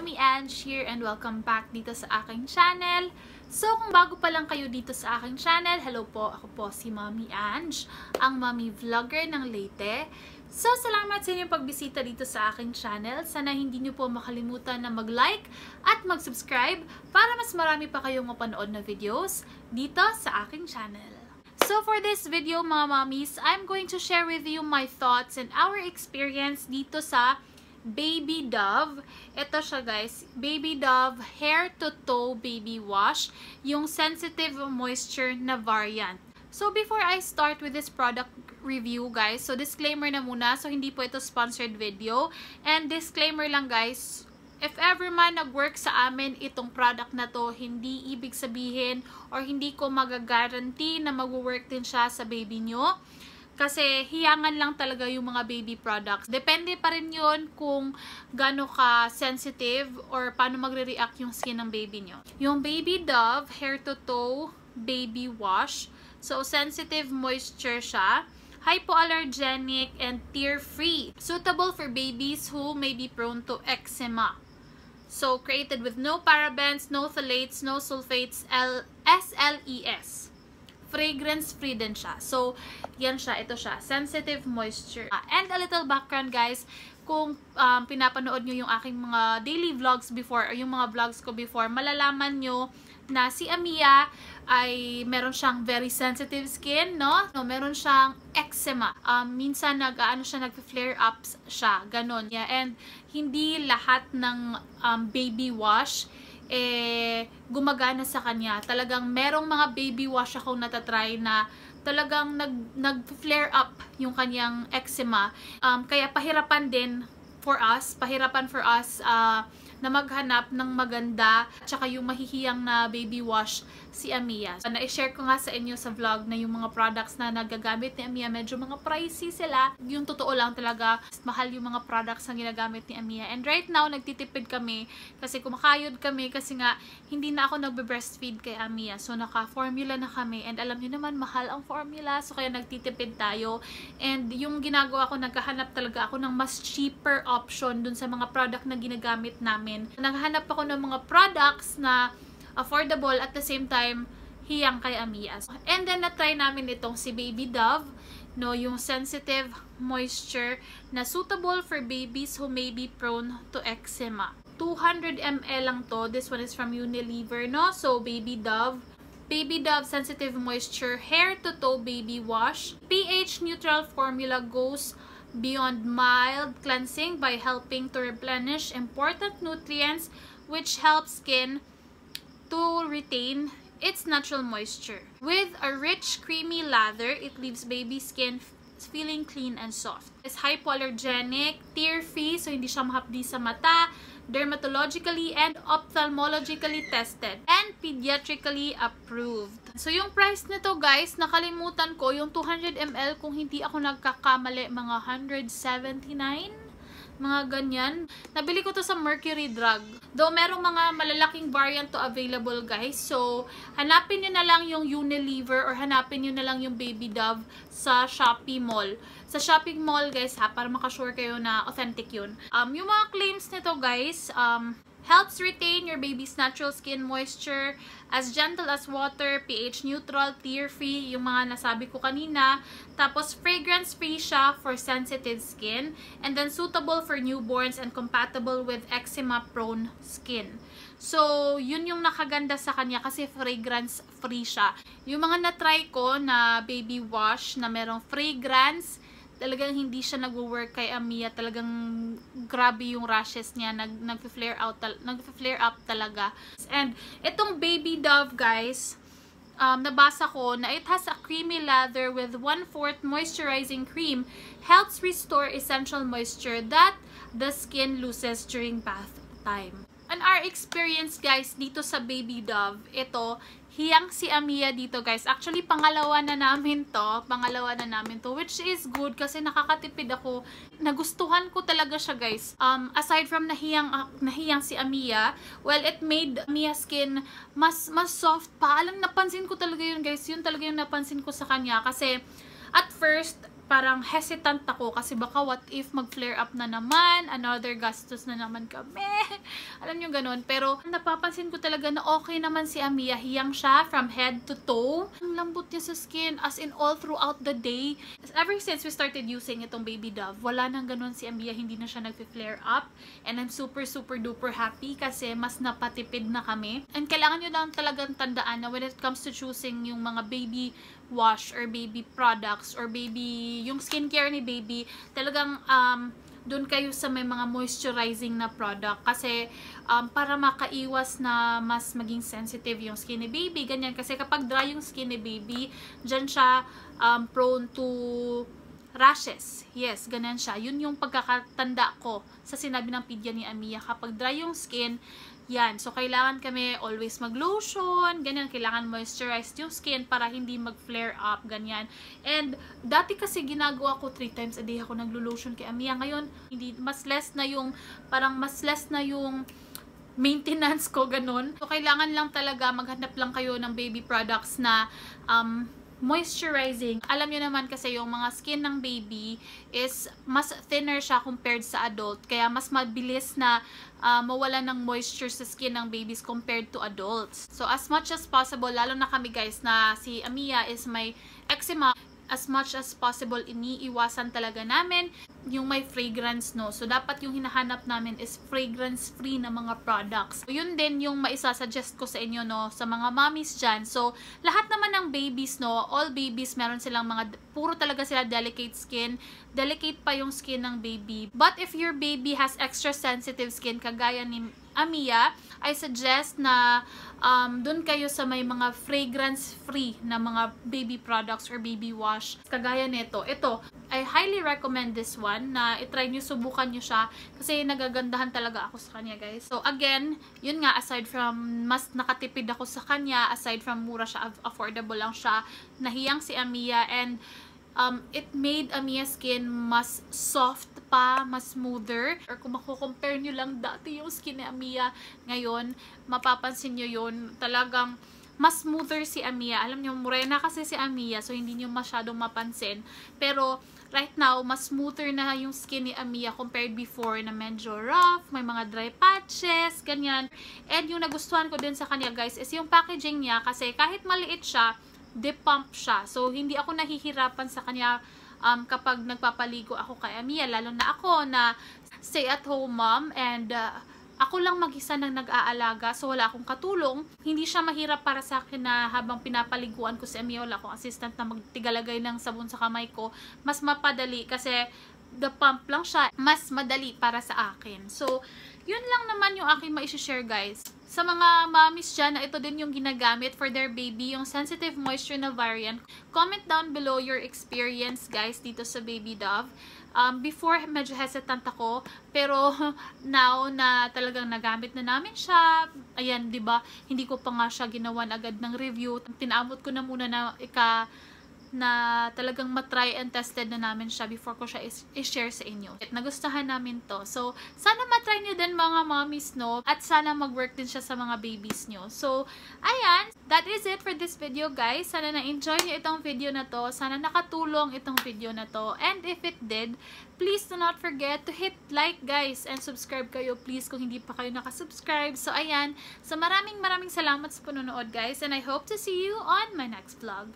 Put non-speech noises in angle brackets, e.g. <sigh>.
Mommy Ange here and welcome back dito sa aking channel. So, kung bago pa lang kayo dito sa aking channel, hello po, ako po si Mommy Ange, ang mommy vlogger ng Leyte. So, salamat sa inyong pagbisita dito sa aking channel. Sana hindi niyo po makalimutan na mag-like at mag-subscribe para mas marami pa kayong mapanood na videos dito sa aking channel. So for this video mga mommies, I'm going to share with you my thoughts and our experience dito sa Baby Dove. Ito siya guys, Baby Dove Hair to Toe Baby Wash, yung sensitive moisture na variant. So before I start with this product review guys, so disclaimer na muna, so hindi po ito sponsored video. And disclaimer lang guys, if ever man nag-work sa amin itong product na to, hindi ibig sabihin or hindi ko mag-guarantee na mag-work din siya sa baby nyo. Kasi hiyangan lang talaga yung mga baby products. Depende pa rin yun kung gaano ka sensitive or paano magre-react yung skin ng baby nyo. Yung Baby Dove Hair to Toe Baby Wash. So, sensitive moisture siya hypoallergenic and tear-free, suitable for babies who may be prone to eczema. So, created with no parabens, no phthalates, no sulfates, L SLES fragrance-free din siya. So, yan siya. Ito siya. Sensitive moisture. Uh, and a little background, guys. Kung um, pinapanood nyo yung aking mga daily vlogs before, or yung mga vlogs ko before, malalaman nyo na si Amia ay meron siyang very sensitive skin, no? No, meron siyang eczema. Um, minsan nag ano siya nag-flare ups siya, ganun. Yeah, and hindi lahat ng um, baby wash eh, gumagana sa kanya. Talagang merong mga baby wash akong natatry na talagang nag, nag-flare up yung kanyang eczema. Um, kaya pahirapan din for us, pahirapan for us uh, na maghanap ng maganda at saka yung mahihiyang na baby wash si Amia. So, na-share ko nga sa inyo sa vlog na yung mga products na nagagamit ni Amia, medyo mga pricey sila. Yung totoo lang talaga, mahal yung mga products na ginagamit ni Amia. And right now, nagtitipid kami kasi kumakayod kami kasi nga hindi na ako nagbe-breastfeed kay Amia. So, naka-formula na kami and alam niyo naman, mahal ang formula. So, kaya nagtitipid tayo. And yung ginagawa ko, naghahanap talaga ako ng mas cheaper option dun sa mga product na ginagamit namin namin. Naghahanap ako ng mga products na affordable at the same time hiyang kay Amias. And then na-try namin itong si Baby Dove, no, yung sensitive moisture na suitable for babies who may be prone to eczema. 200 ml lang to. This one is from Unilever, no? So, Baby Dove. Baby Dove Sensitive Moisture Hair to Toe Baby Wash. pH neutral formula goes beyond mild cleansing by helping to replenish important nutrients which help skin to retain its natural moisture. With a rich creamy lather, it leaves baby skin feeling clean and soft. It's hypoallergenic, tear-free, so hindi siya mahapdi sa mata, dermatologically and ophthalmologically tested, and pediatrically approved. So, yung price nito guys, nakalimutan ko, yung 200ml, kung hindi ako nagkakamali, mga 179 mga ganyan. Nabili ko to sa Mercury Drug. Though merong mga malalaking variant to available guys. So, hanapin nyo na lang yung Unilever or hanapin nyo na lang yung Baby Dove sa Shopee Mall. Sa Shopping Mall guys ha, para makasure kayo na authentic yun. Um, yung mga claims nito guys, um, Helps retain your baby's natural skin moisture as gentle as water, pH neutral, tear-free, yung mga nasabi ko kanina. Tapos, fragrance-free siya for sensitive skin. And then, suitable for newborns and compatible with eczema-prone skin. So, yun yung nakaganda sa kanya kasi fragrance-free siya. Yung mga na-try ko na baby wash na merong fragrance, talagang hindi siya nagwo-work kay Amia. Talagang grabe yung rashes niya. Nag, nag-flare out, nag-flare up talaga. And itong Baby Dove, guys, um, nabasa ko na it has a creamy lather with 1/4 moisturizing cream helps restore essential moisture that the skin loses during bath time. And our experience guys dito sa Baby Dove, ito, hiyang si Amia dito guys. Actually, pangalawa na namin to. Pangalawa na namin to. Which is good kasi nakakatipid ako. Nagustuhan ko talaga siya guys. Um, aside from nahiyang, uh, nahiyang si Amia, well, it made Amia's skin mas, mas soft pa. Alam, napansin ko talaga yun guys. Yun talaga yung napansin ko sa kanya. Kasi, at first, parang hesitant ako kasi baka what if mag-flare up na naman, another gastos na naman kami. <laughs> Alam nyo ganun. Pero napapansin ko talaga na okay naman si Amia. Hiyang siya from head to toe. Ang lambot niya sa skin as in all throughout the day. Ever since we started using itong Baby Dove, wala nang ganun si Amia. Hindi na siya nag-flare up. And I'm super super duper happy kasi mas napatipid na kami. And kailangan nyo lang talagang tandaan na when it comes to choosing yung mga baby wash or baby products or baby, yung skincare ni baby, talagang um, doon kayo sa may mga moisturizing na product kasi um, para makaiwas na mas maging sensitive yung skin ni baby, ganyan. Kasi kapag dry yung skin ni baby, dyan siya um, prone to rashes. Yes, ganyan siya. Yun yung pagkakatanda ko sa sinabi ng pidya ni Amia. Kapag dry yung skin, yan. So, kailangan kami always mag-lotion, ganyan. Kailangan moisturize yung skin para hindi mag-flare up, ganyan. And, dati kasi ginagawa ko 3 times a day ako naglo-lotion kay Amia. Ngayon, hindi, mas less na yung, parang mas less na yung maintenance ko, ganun. So, kailangan lang talaga, maghanap lang kayo ng baby products na um, moisturizing. Alam niyo naman kasi yung mga skin ng baby is mas thinner siya compared sa adult. Kaya mas mabilis na uh, mawala ng moisture sa skin ng babies compared to adults. So as much as possible, lalo na kami guys na si Amia is may eczema, as much as possible iniiwasan talaga namin yung may fragrance no. So dapat yung hinahanap namin is fragrance free na mga products. So, yun din yung maisa-suggest ko sa inyo no sa mga mommies diyan. So lahat naman ng babies no, all babies meron silang mga puro talaga sila delicate skin. Delicate pa yung skin ng baby. But if your baby has extra sensitive skin kagaya ni Amia, I suggest na um, dun kayo sa may mga fragrance-free na mga baby products or baby wash. Kagaya nito. Ito, I highly recommend this one na itry nyo, subukan nyo siya kasi nagagandahan talaga ako sa kanya guys. So again, yun nga aside from mas nakatipid ako sa kanya, aside from mura siya, affordable lang siya, nahiyang si Amia and um, it made Amia's skin mas soft pa, mas smoother. Or kung mako-compare nyo lang dati yung skin ni Amia ngayon, mapapansin nyo yun. Talagang mas smoother si Amia. Alam nyo, morena kasi si Amia, so hindi nyo masyadong mapansin. Pero, right now, mas smoother na yung skin ni Amia compared before na medyo rough, may mga dry patches, ganyan. And yung nagustuhan ko din sa kanya guys is yung packaging niya kasi kahit maliit siya, de-pump siya. So, hindi ako nahihirapan sa kanya um, kapag nagpapaligo ako kay Amia, lalo na ako na stay-at-home mom and uh, ako lang mag-isa nang nag-aalaga, so wala akong katulong. Hindi siya mahirap para sa akin na habang pinapaliguan ko si Emmy, wala akong assistant na magtigalagay ng sabon sa kamay ko. Mas mapadali kasi the pump lang siya, mas madali para sa akin. So, yun lang naman yung aking ma-share guys. Sa mga mommies dyan na ito din yung ginagamit for their baby, yung sensitive moisture na variant, comment down below your experience guys dito sa Baby Dove. Um, before, medyo hesitant ako. Pero, <laughs> now na talagang nagamit na namin siya, ayan, ba diba, hindi ko pa nga siya ginawan agad ng review. Tinaamot ko na muna na ika na talagang matry and tested na namin siya before ko siya i-share sa inyo. At nagustuhan namin to. So, sana matry nyo din mga mommies, no? At sana mag-work din siya sa mga babies nyo. So, ayan. That is it for this video, guys. Sana na-enjoy nyo itong video na to. Sana nakatulong itong video na to. And if it did, please do not forget to hit like, guys. And subscribe kayo, please, kung hindi pa kayo nakasubscribe. So, ayan. So, maraming maraming salamat sa panonood, guys. And I hope to see you on my next vlog.